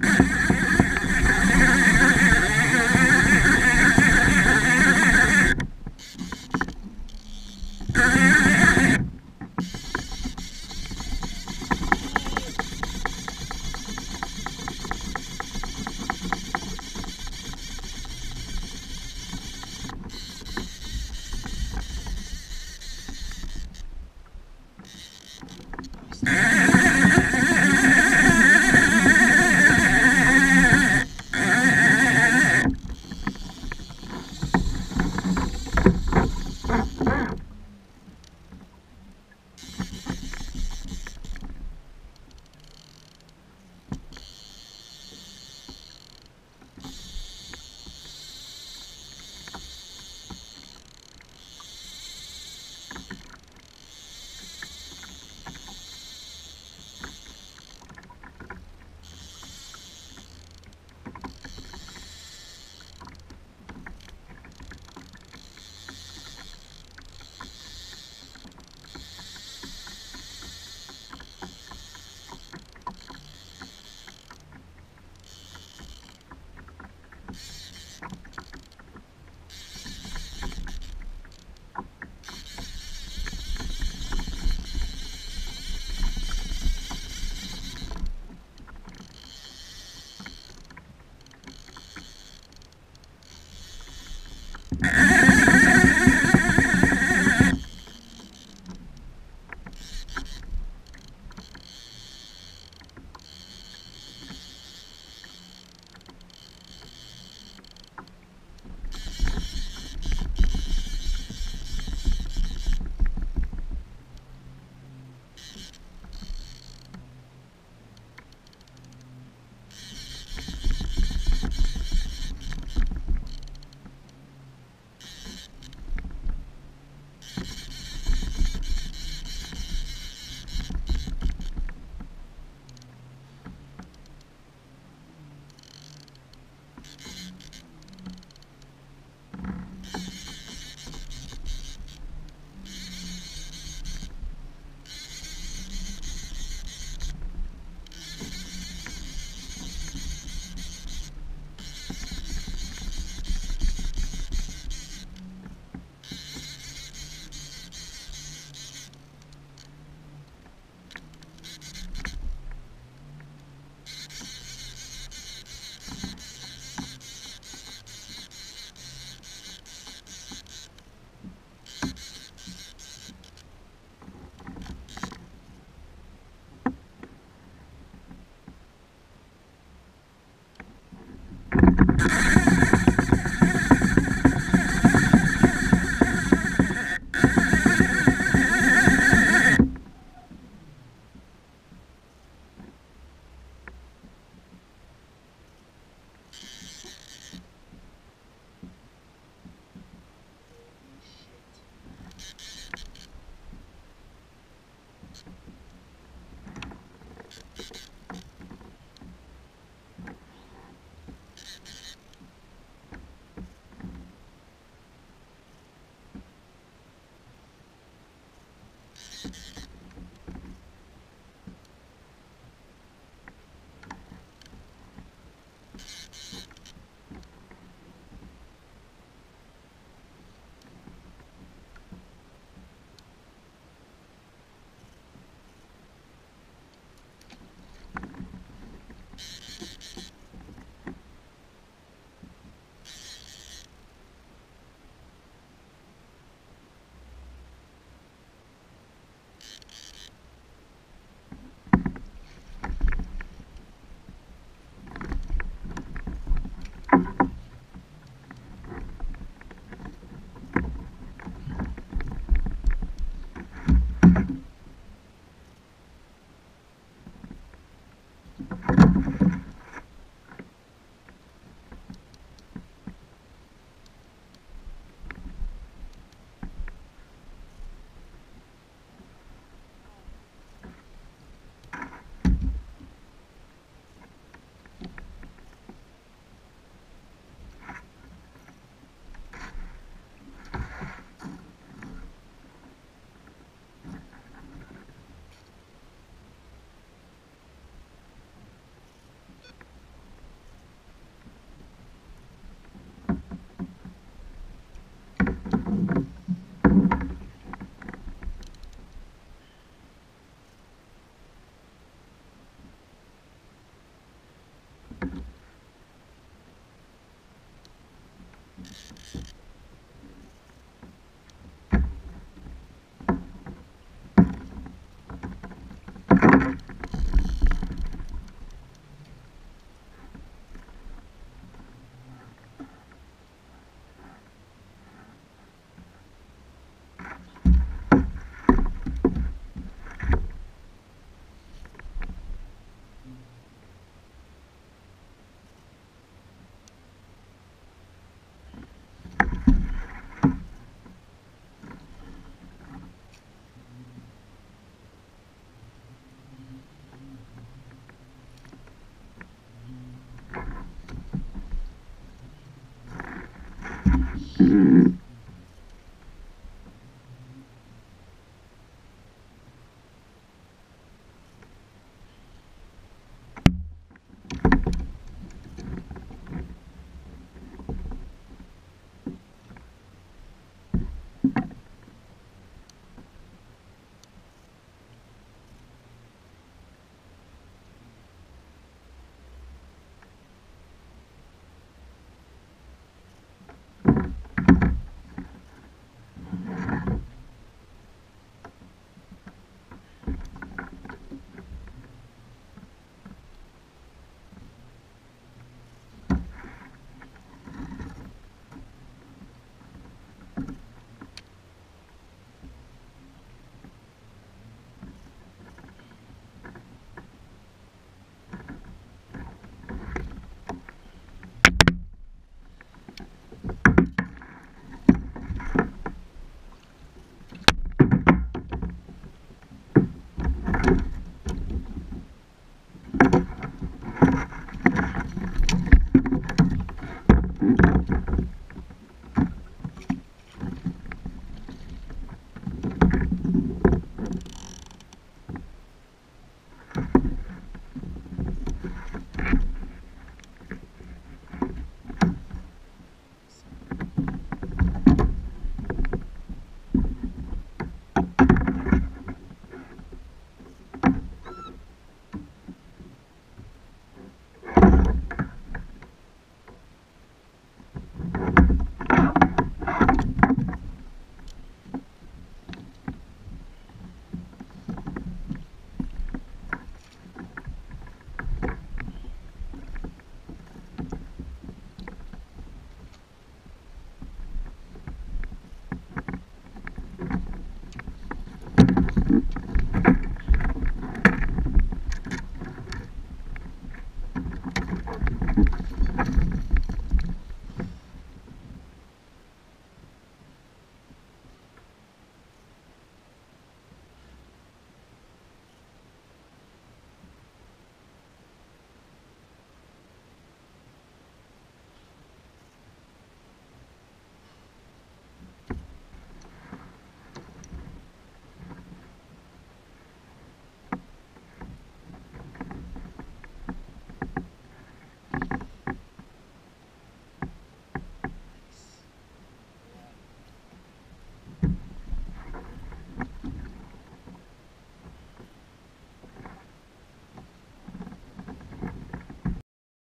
Ah!